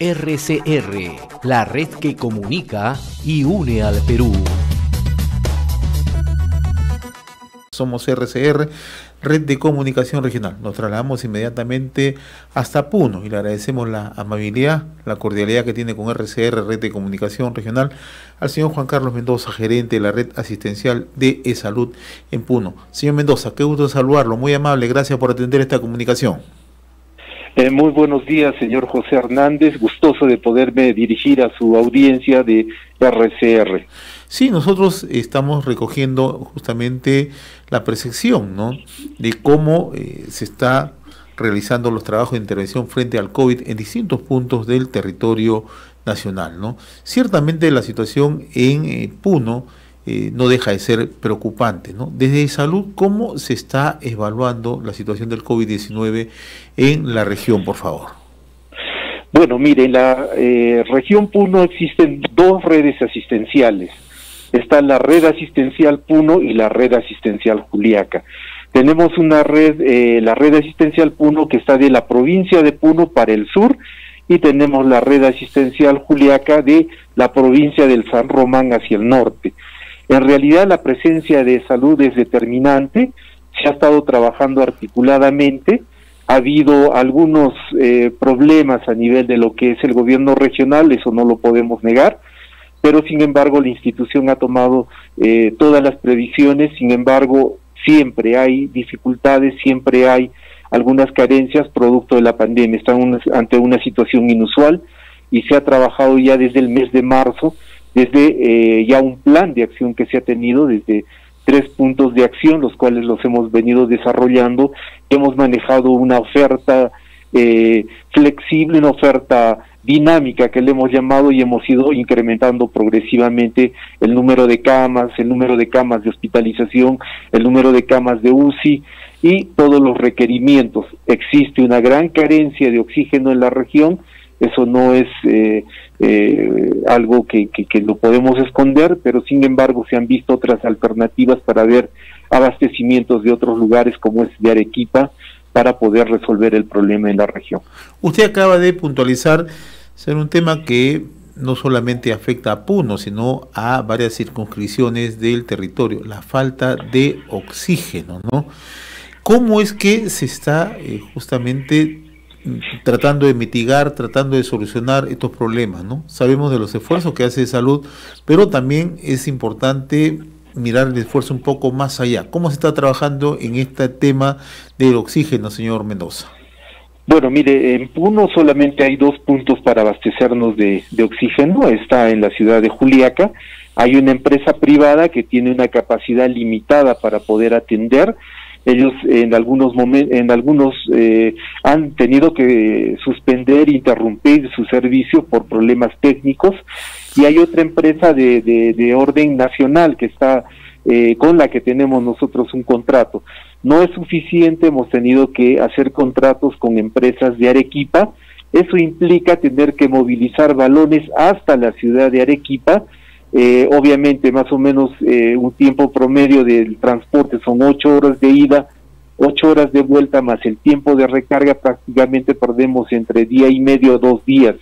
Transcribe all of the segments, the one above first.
RCR, la red que comunica y une al Perú. Somos RCR, Red de Comunicación Regional. Nos trasladamos inmediatamente hasta Puno y le agradecemos la amabilidad, la cordialidad que tiene con RCR, Red de Comunicación Regional, al señor Juan Carlos Mendoza, gerente de la Red Asistencial de E-Salud en Puno. Señor Mendoza, qué gusto saludarlo, muy amable, gracias por atender esta comunicación. Eh, muy buenos días, señor José Hernández. Gustoso de poderme dirigir a su audiencia de RCR. Sí, nosotros estamos recogiendo justamente la percepción ¿no? de cómo eh, se está realizando los trabajos de intervención frente al COVID en distintos puntos del territorio nacional. ¿no? Ciertamente la situación en eh, Puno eh, no deja de ser preocupante. ¿no? Desde salud, ¿cómo se está evaluando la situación del COVID-19 en la región, por favor? Bueno, mire, en la eh, región Puno existen dos redes asistenciales. Está la red asistencial Puno y la red asistencial Juliaca. Tenemos una red, eh, la red asistencial Puno que está de la provincia de Puno para el sur y tenemos la red asistencial Juliaca de la provincia del San Román hacia el norte. En realidad la presencia de salud es determinante, se ha estado trabajando articuladamente, ha habido algunos eh, problemas a nivel de lo que es el gobierno regional, eso no lo podemos negar, pero sin embargo la institución ha tomado eh, todas las previsiones, sin embargo siempre hay dificultades, siempre hay algunas carencias producto de la pandemia, están ante una situación inusual y se ha trabajado ya desde el mes de marzo desde eh, ya un plan de acción que se ha tenido, desde tres puntos de acción, los cuales los hemos venido desarrollando. Hemos manejado una oferta eh, flexible, una oferta dinámica que le hemos llamado y hemos ido incrementando progresivamente el número de camas, el número de camas de hospitalización, el número de camas de UCI y todos los requerimientos. Existe una gran carencia de oxígeno en la región, eso no es eh, eh, algo que, que, lo podemos esconder, pero sin embargo se han visto otras alternativas para ver abastecimientos de otros lugares como es de Arequipa para poder resolver el problema en la región. Usted acaba de puntualizar ser un tema que no solamente afecta a Puno, sino a varias circunscripciones del territorio, la falta de oxígeno, ¿no? ¿Cómo es que se está eh, justamente tratando de mitigar, tratando de solucionar estos problemas, ¿no? Sabemos de los esfuerzos que hace salud, pero también es importante mirar el esfuerzo un poco más allá. ¿Cómo se está trabajando en este tema del oxígeno, señor Mendoza? Bueno, mire, en Puno solamente hay dos puntos para abastecernos de, de oxígeno. Está en la ciudad de Juliaca. Hay una empresa privada que tiene una capacidad limitada para poder atender ellos en algunos momentos, en algunos eh, han tenido que suspender, interrumpir su servicio por problemas técnicos y hay otra empresa de, de, orden nacional que está eh, con la que tenemos nosotros un contrato. No es suficiente, hemos tenido que hacer contratos con empresas de Arequipa. Eso implica tener que movilizar balones hasta la ciudad de Arequipa eh, obviamente, más o menos eh, un tiempo promedio del transporte son ocho horas de ida, ocho horas de vuelta, más el tiempo de recarga, prácticamente perdemos entre día y medio o dos días.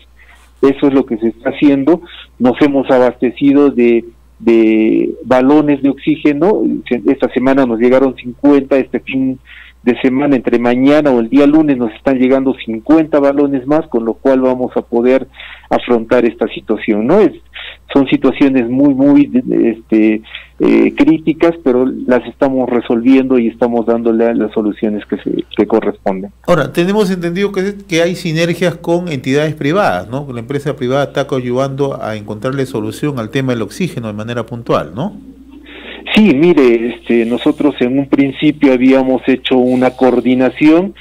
Eso es lo que se está haciendo. Nos hemos abastecido de, de balones de oxígeno. Esta semana nos llegaron 50, este fin de semana, entre mañana o el día lunes, nos están llegando 50 balones más, con lo cual vamos a poder afrontar esta situación. ¿no? Es, son situaciones muy, muy este, eh, críticas, pero las estamos resolviendo y estamos dándole las soluciones que, se, que corresponden. Ahora, tenemos entendido que, que hay sinergias con entidades privadas, ¿no? La empresa privada está ayudando a encontrarle solución al tema del oxígeno de manera puntual, ¿no? Sí, mire, este, nosotros en un principio habíamos hecho una coordinación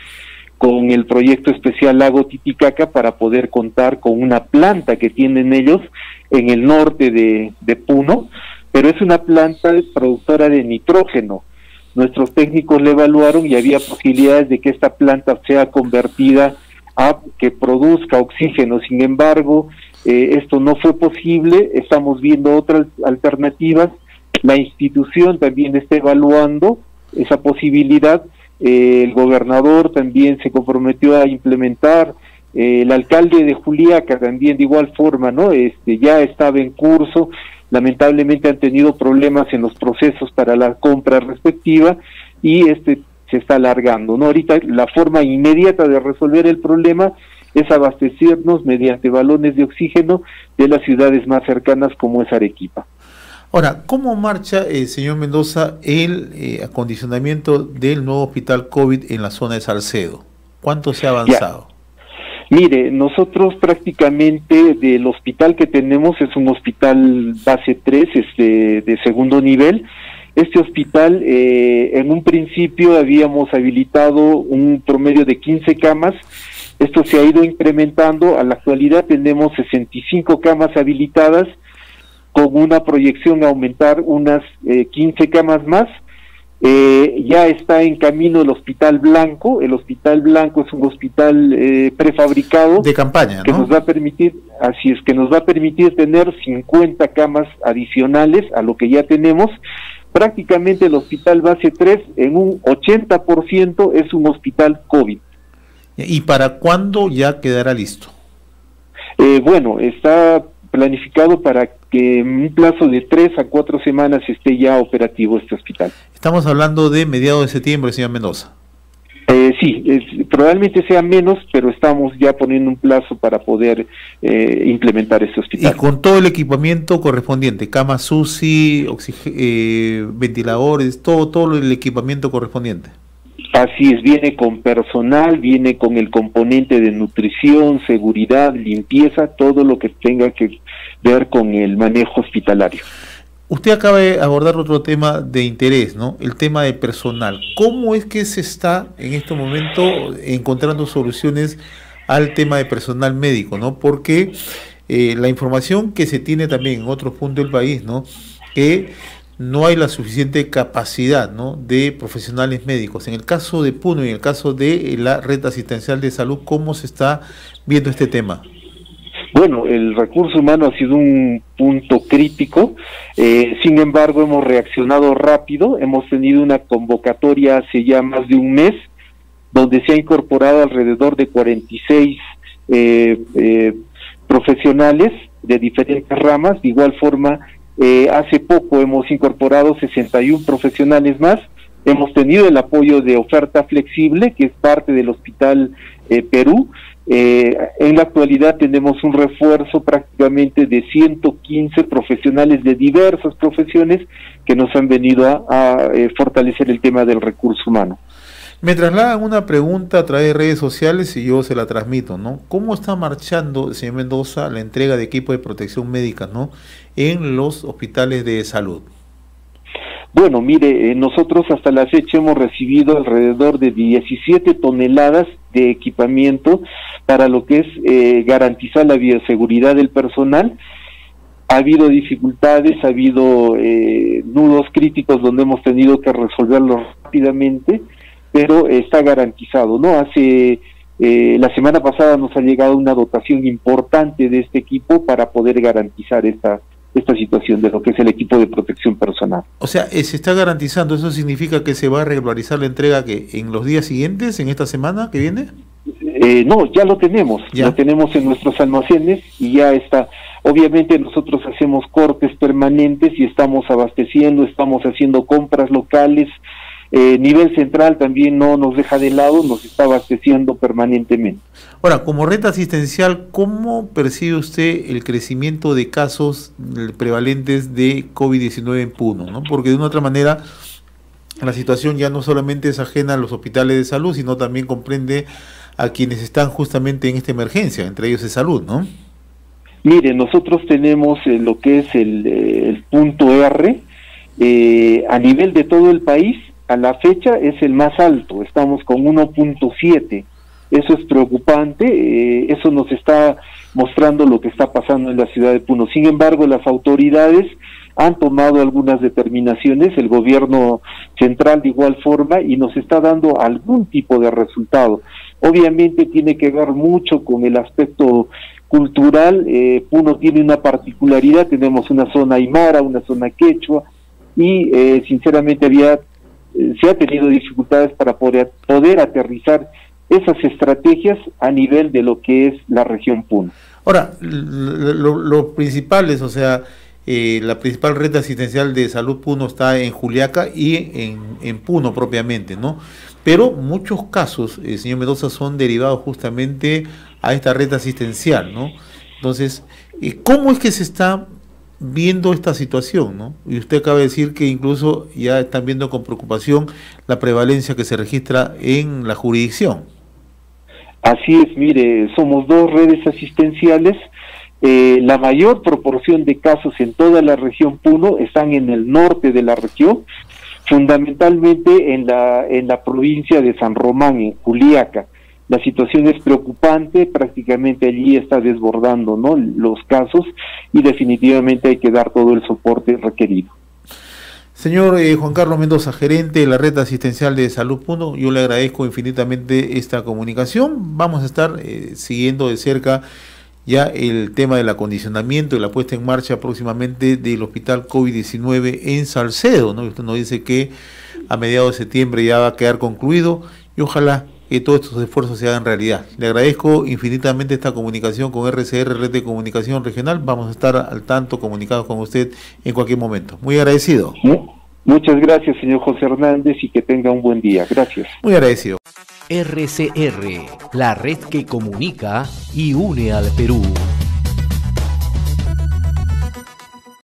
con el proyecto especial Lago Titicaca para poder contar con una planta que tienen ellos en el norte de, de Puno, pero es una planta productora de nitrógeno. Nuestros técnicos le evaluaron y había posibilidades de que esta planta sea convertida a que produzca oxígeno. Sin embargo, eh, esto no fue posible. Estamos viendo otras alternativas. La institución también está evaluando esa posibilidad. Eh, el gobernador también se comprometió a implementar el alcalde de Juliaca también de igual forma, ¿no? Este, ya estaba en curso, lamentablemente han tenido problemas en los procesos para la compra respectiva y este se está alargando, ¿no? Ahorita la forma inmediata de resolver el problema es abastecernos mediante balones de oxígeno de las ciudades más cercanas como es Arequipa. Ahora, ¿cómo marcha, eh, señor Mendoza, el eh, acondicionamiento del nuevo hospital COVID en la zona de Salcedo? ¿Cuánto se ha avanzado? Mire, nosotros prácticamente del hospital que tenemos es un hospital base 3, este, de segundo nivel. Este hospital, eh, en un principio habíamos habilitado un promedio de 15 camas. Esto se ha ido incrementando. A la actualidad tenemos 65 camas habilitadas con una proyección a aumentar unas 15 eh, camas más eh, ya está en camino el Hospital Blanco. El Hospital Blanco es un hospital eh, prefabricado. De campaña, Que nos va a permitir, así es, que nos va a permitir tener 50 camas adicionales a lo que ya tenemos. Prácticamente el Hospital Base 3 en un 80% es un hospital COVID. ¿Y para cuándo ya quedará listo? Eh, bueno, está planificado para que en un plazo de tres a cuatro semanas esté ya operativo este hospital. Estamos hablando de mediados de septiembre, señor Mendoza. Eh, sí, probablemente sea menos, pero estamos ya poniendo un plazo para poder eh, implementar este hospital. Y con todo el equipamiento correspondiente, camas UCI, eh, ventiladores, todo, todo el equipamiento correspondiente. Así es, viene con personal, viene con el componente de nutrición, seguridad, limpieza, todo lo que tenga que ver con el manejo hospitalario. Usted acaba de abordar otro tema de interés, ¿no? El tema de personal. ¿Cómo es que se está en este momento encontrando soluciones al tema de personal médico, ¿no? Porque eh, la información que se tiene también en otros puntos del país, ¿no? Que no hay la suficiente capacidad ¿no? de profesionales médicos. En el caso de Puno y en el caso de la red asistencial de salud, ¿cómo se está viendo este tema? Bueno, el recurso humano ha sido un punto crítico, eh, sin embargo hemos reaccionado rápido, hemos tenido una convocatoria hace ya más de un mes, donde se ha incorporado alrededor de 46 eh, eh, profesionales de diferentes ramas, de igual forma eh, hace poco hemos incorporado 61 profesionales más. Hemos tenido el apoyo de oferta flexible, que es parte del Hospital Perú. Eh, en la actualidad tenemos un refuerzo prácticamente de 115 profesionales de diversas profesiones que nos han venido a fortalecer el tema del recurso humano. Me trasladan una pregunta a través de redes sociales y yo se la transmito, ¿no? ¿Cómo está marchando, señor Mendoza, la entrega de equipo de protección médica, ¿no? En los hospitales de salud. Bueno, mire, eh, nosotros hasta la fecha hemos recibido alrededor de 17 toneladas de equipamiento para lo que es eh, garantizar la bioseguridad del personal. Ha habido dificultades, ha habido eh, nudos críticos donde hemos tenido que resolverlos rápidamente pero está garantizado, ¿no? Hace eh, la semana pasada nos ha llegado una dotación importante de este equipo para poder garantizar esta esta situación de lo que es el equipo de protección personal. O sea, eh, se está garantizando, ¿eso significa que se va a regularizar la entrega que en los días siguientes, en esta semana que viene? Eh, no, ya lo tenemos, ya lo tenemos en nuestros almacenes y ya está. Obviamente nosotros hacemos cortes permanentes y estamos abasteciendo, estamos haciendo compras locales, eh, nivel central también no nos deja de lado, nos está abasteciendo permanentemente. Ahora, como red asistencial, ¿cómo percibe usted el crecimiento de casos prevalentes de COVID-19 en Puno? ¿no? Porque de una otra manera, la situación ya no solamente es ajena a los hospitales de salud, sino también comprende a quienes están justamente en esta emergencia, entre ellos de salud, ¿no? Mire, nosotros tenemos eh, lo que es el, eh, el punto R a nivel de todo el país a la fecha es el más alto, estamos con 1.7. Eso es preocupante, eh, eso nos está mostrando lo que está pasando en la ciudad de Puno. Sin embargo, las autoridades han tomado algunas determinaciones, el gobierno central de igual forma, y nos está dando algún tipo de resultado. Obviamente tiene que ver mucho con el aspecto cultural. Eh, Puno tiene una particularidad, tenemos una zona aymara, una zona quechua, y eh, sinceramente había se ha tenido dificultades para poder, poder aterrizar esas estrategias a nivel de lo que es la región Puno. Ahora, lo, principal es, o sea, eh, la principal red asistencial de salud Puno está en Juliaca y en, en Puno propiamente, ¿no? Pero muchos casos, eh, señor Mendoza, son derivados justamente a esta red asistencial, ¿no? Entonces, eh, ¿cómo es que se está viendo esta situación, ¿no? Y usted acaba de decir que incluso ya están viendo con preocupación la prevalencia que se registra en la jurisdicción. Así es, mire, somos dos redes asistenciales. Eh, la mayor proporción de casos en toda la región Puno están en el norte de la región, fundamentalmente en la, en la provincia de San Román, en Juliaca. La situación es preocupante, prácticamente allí está desbordando ¿no? los casos y definitivamente hay que dar todo el soporte requerido. Señor eh, Juan Carlos Mendoza, gerente de la red asistencial de Salud Puno, yo le agradezco infinitamente esta comunicación. Vamos a estar eh, siguiendo de cerca ya el tema del acondicionamiento y la puesta en marcha próximamente del hospital COVID-19 en Salcedo. ¿no? Usted nos dice que a mediados de septiembre ya va a quedar concluido y ojalá que todos estos esfuerzos se hagan realidad. Le agradezco infinitamente esta comunicación con RCR, Red de Comunicación Regional. Vamos a estar al tanto, comunicados con usted en cualquier momento. Muy agradecido. Muchas gracias, señor José Hernández, y que tenga un buen día. Gracias. Muy agradecido. RCR, la red que comunica y une al Perú.